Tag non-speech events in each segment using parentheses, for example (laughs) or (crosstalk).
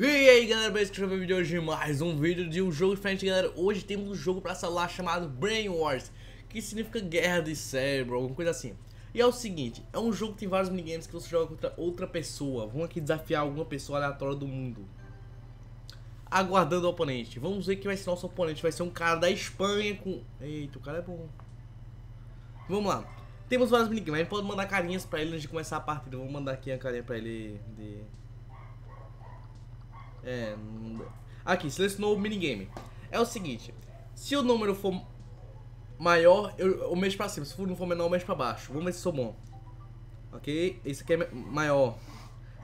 E aí galera, beleza? Que vídeo hoje? Mais um vídeo de um jogo diferente galera. Hoje temos um jogo pra celular chamado Brain Wars Que significa guerra de cérebro, alguma coisa assim. E é o seguinte, é um jogo que tem vários minigames que você joga contra outra pessoa. Vamos aqui desafiar alguma pessoa aleatória do mundo. Aguardando o oponente. Vamos ver quem vai ser nosso oponente. Vai ser um cara da Espanha com... Eita, o cara é bom. Vamos lá. Temos vários minigames, a gente pode mandar carinhas pra ele antes de começar a partida. Vou mandar aqui a carinha pra ele de... É. Aqui, selecionou o minigame. É o seguinte: se o número for maior, eu, mexo pra cima. Se não for menor, eu mexo pra baixo. Vamos ver se sou bom. Ok? Esse aqui é maior.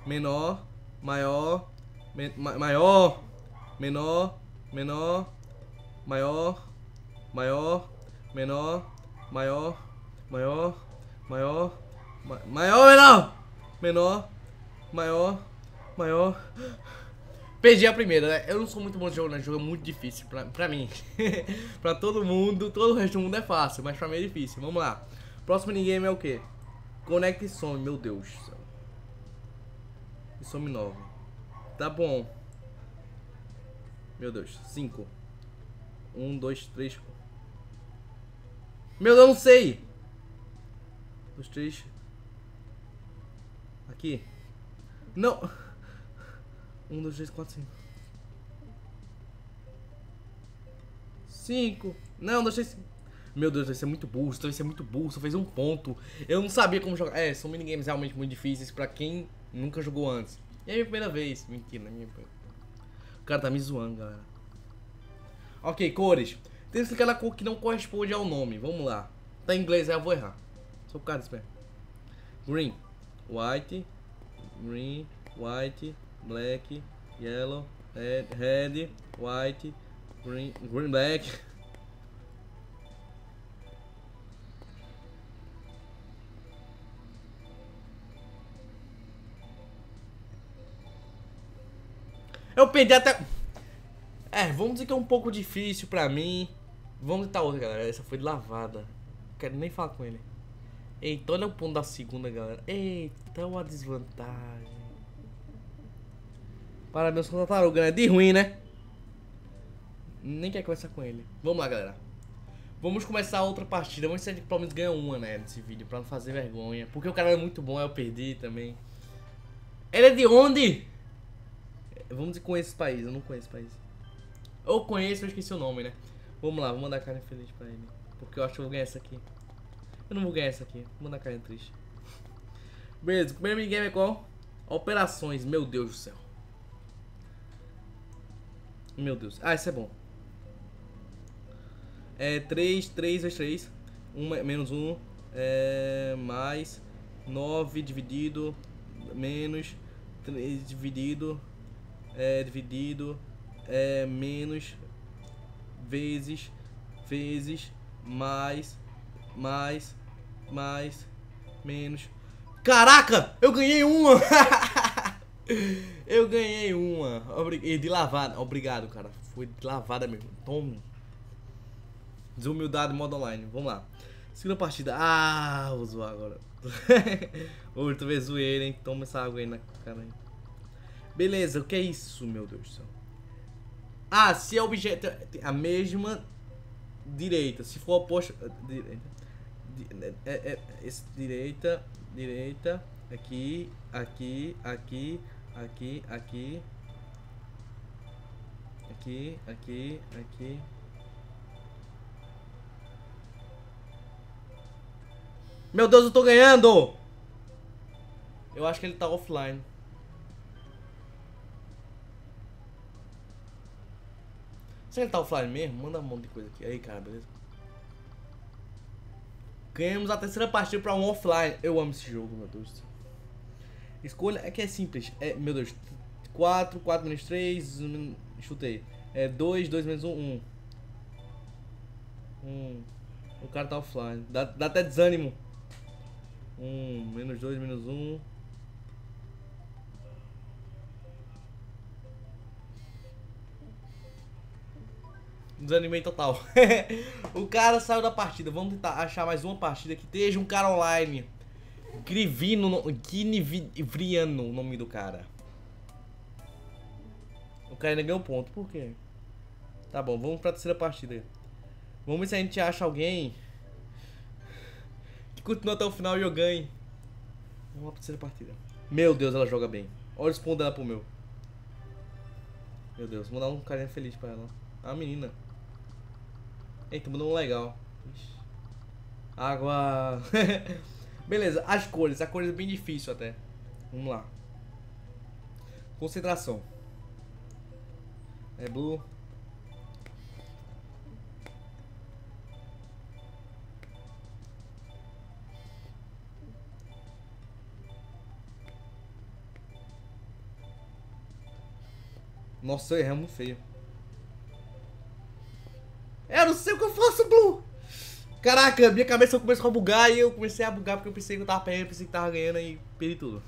Menor. Maior. Me, ma, maior. Menor. Menor. Maior. Maior. Menor. Maior. Maior. Maior. Ma, maior, menor. Menor. Maior. Maior. Perdi a primeira, né? Eu não sou muito bom de jogo, né? O jogo é muito difícil pra, pra mim. (laughs) pra todo mundo, todo o resto do mundo é fácil, mas pra mim é difícil. Vamos lá. Próximo minigame é o quê? Conecte some, meu Deus. E some 9. Tá bom. Meu Deus, 5. 1, 2, 3. Meu Deus, não sei! 2, 3. Aqui. Não! Um, dois, três, quatro, cinco. Cinco. Não, dois, três. Meu Deus, vai ser muito burro, vai ser muito burro, só fez um ponto. Eu não sabia como jogar. É, são minigames realmente muito difíceis pra quem nunca jogou antes. E é a minha primeira vez. Mentira, é minha O cara tá me zoando, galera. Ok, cores. Tem que na cor que não corresponde ao nome. Vamos lá. Tá em inglês, aí eu vou errar. Sou o cara espera. Green, white, green, white, black, yellow, red, red white, green, green, black. Eu perdi até... É, vamos dizer que é um pouco difícil pra mim. Vamos tentar outra, galera. Essa foi lavada. Não quero nem falar com ele. Eita, olha o ponto da segunda, galera. Eita, uma desvantagem. Parabéns com tartaruga, né? De ruim, né? Nem quer conversar com ele. Vamos lá, galera. Vamos começar outra partida. Vamos gente pelo menos ganha uma, né? Nesse vídeo, pra não fazer vergonha. Porque o cara é muito bom, eu perdi também. Ele é de onde? Vamos com esse país. Eu não conheço esse país. Eu conheço, eu esqueci o nome, né? Vamos lá, vou mandar a cara feliz pra ele. Porque eu acho que eu vou ganhar essa aqui. Eu não vou ganhar essa aqui. Vou mandar a cara triste. Beleza, o primeiro minigame é qual? Operações, meu Deus do céu. Meu Deus. Ah, esse é bom. É 3, 3 vezes 3. 1 menos 1. É, mais 9 dividido. Menos 3 dividido. É, dividido. É, menos. Vezes. Vezes. Mais. Mais. Mais. Menos. Caraca! Eu ganhei uma! (laughs) Eu ganhei uma. De lavada. Obrigado, cara. Foi de lavada mesmo. Tome. Desumildade modo online. Vamos lá. Segunda partida. Ah, vou zoar agora. (laughs) Outra vez zoeira, hein? Toma essa água aí na cara. Aí. Beleza, o que é isso, meu Deus do céu? Ah, se é objeto. A mesma direita. Se for oposto. Direita. É, é, é, direita. Direita. Aqui. Aqui. Aqui aqui, aqui, aqui, aqui, aqui. Meu Deus, eu tô ganhando! Eu acho que ele tá offline. Será que ele tá offline mesmo? Manda um monte de coisa aqui. Aí, cara, beleza? Ganhamos a terceira partida pra um offline. Eu amo esse jogo, meu Deus do céu. Escolha é que é simples. É, meu Deus. 4, 4 menos 3. Chutei. É 2, 2 menos 1, 1. 1. O cara tá offline. Dá, dá até desânimo. 1, menos 2, menos 1. Desanimei total. (laughs) o cara saiu da partida. Vamos tentar achar mais uma partida que esteja um cara online. Grivino, Guinevriano, o nome do cara. O cara ainda ganhou ponto. Por quê? Tá bom, vamos pra terceira partida. Vamos ver se a gente acha alguém que continua até o final e eu ganhe. Vamos pra terceira partida. Meu Deus, ela joga bem. Olha os pontos dela pro meu. Meu Deus, vou dar um carinha feliz pra ela. Ah, menina. Eita, mandou um legal. Ixi. Água. (laughs) Beleza, as cores. A cor é bem difícil até. Vamos lá. Concentração. É blue. Nossa, muito feio. Caraca, minha cabeça começou a bugar e eu comecei a bugar porque eu pensei que eu tava perdendo, pensei que tava ganhando e perdi tudo.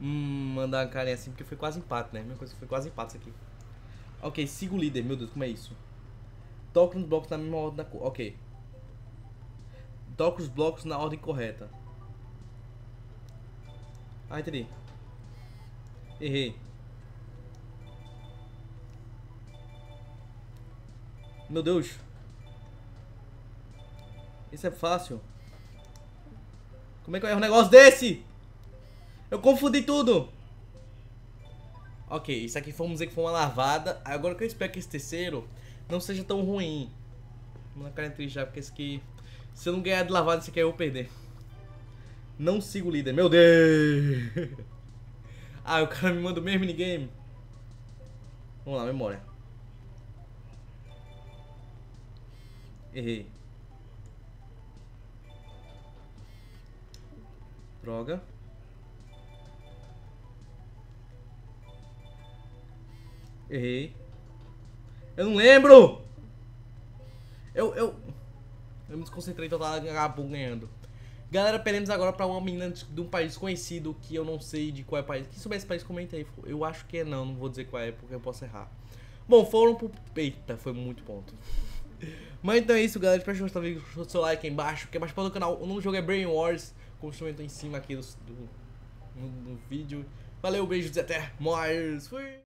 Hum, mandar uma carinha assim porque foi quase empate, né? Minha coisa foi quase empate isso aqui. Ok, siga o líder, meu Deus, como é isso? Toque nos blocos na mesma ordem da cor. Ok. Toque os blocos na ordem correta. Ah, entendi. Errei. Meu Deus. Isso é fácil. Como é que eu erro um negócio desse? Eu confundi tudo. Ok, isso aqui vamos dizer que foi uma lavada. Agora que eu espero que esse terceiro não seja tão ruim. Vamos na cara triste já, porque esse aqui... Se eu não ganhar de lavada, esse aqui eu vou perder. Não sigo o líder. Meu Deus! (laughs) ah, o cara me manda o mesmo minigame. Vamos lá, memória. Errei. Droga. Errei. Eu não lembro! Eu, eu... Eu me desconcentrei total e acabou ganhando. Galera, perdemos agora pra uma menina de um país conhecido que eu não sei de qual é o país. Quem souber esse país, comenta aí. Eu acho que é não, não vou dizer qual é porque eu posso errar. Bom, foram pro... Eita, foi muito ponto. (laughs) Mas então é isso, galera. Espero que vocês tenham gostado. Deixa o seu like aí embaixo. Quer mais para o canal? O nome do jogo é Brain Wars. Instrumento em cima aqui do, do no, no vídeo. Valeu, beijos e até mais. Fui!